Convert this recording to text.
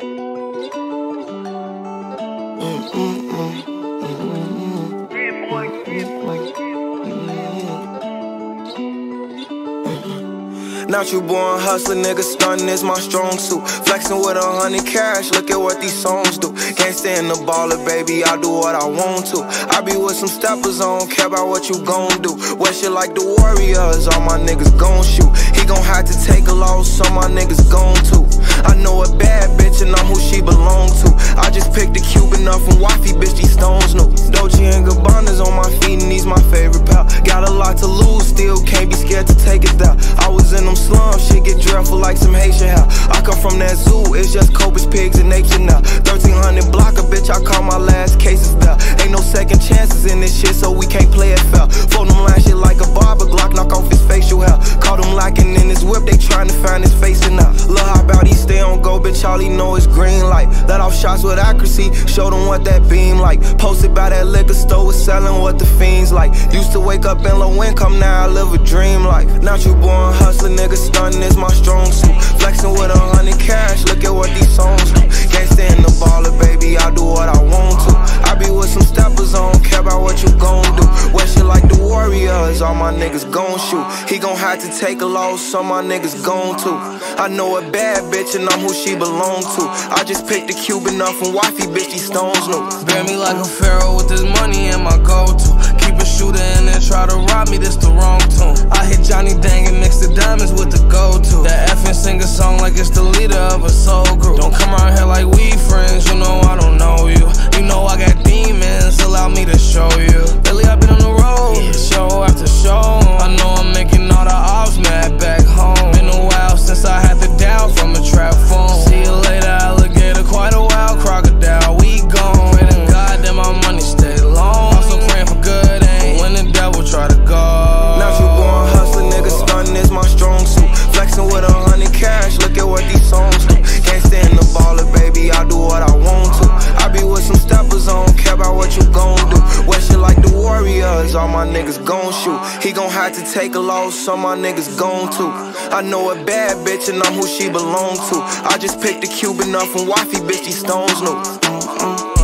Not you born hustler, nigga, stunning is my strong suit. Flexing with a hundred cash, look at what these songs do. Can't stand the baller, baby, I do what I want to. I be with some steppers, I don't care about what you gon' do. Wear shit like the Warriors, all my niggas gon' shoot. He gon' have to take a loss, so my niggas gon' to. I know a bad and I'm who she belong to. I just picked a Cuban up from wifey, bitch, these stones new. Dolce and Gabbana's on my feet and he's my favorite pal. Got a lot to lose, still can't be scared to take it down. I was in them slums, shit get dreadful like some Haitian hell. I come from that zoo, it's just Cobras, pigs, and and now. 1300 block a bitch, I call my last cases there. Ain't no second chances in this shit, so we can't play it fair. Phone them line shit like a barber, Glock knock off his facial hair. Caught him locking in his whip, they trying to find his face and he know is green light. Let off shots with accuracy, show them what that beam like. Posted by that liquor store, was selling what the fiends like. Used to wake up in low income, now I live a dream life. Not you born hustler, nigga, stunning is my strong Warriors, all my niggas gon' shoot. He gon' have to take a loss, so my niggas gon' to. I know a bad bitch and I'm who she belong to. I just picked a Cuban up from wifey, bitch, these stones new. Bear me like a pharaoh with this money in my go-to. Keep a shooter and try to rob me, this the wrong tune. I hit Johnny Dang and mix the diamonds with the go-to. That effing sing a song like it's the leader of a soul group. Don't come around here like we friends, you know I don't know you. You know I my niggas gon' shoot. He gon' have to take a loss, so my niggas gon' to. I know a bad bitch and I'm who she belong to. I just picked a Cuban up from wifey, bitch, these stones new.